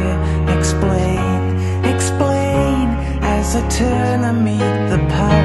here. Explain, explain As I turn I meet the power.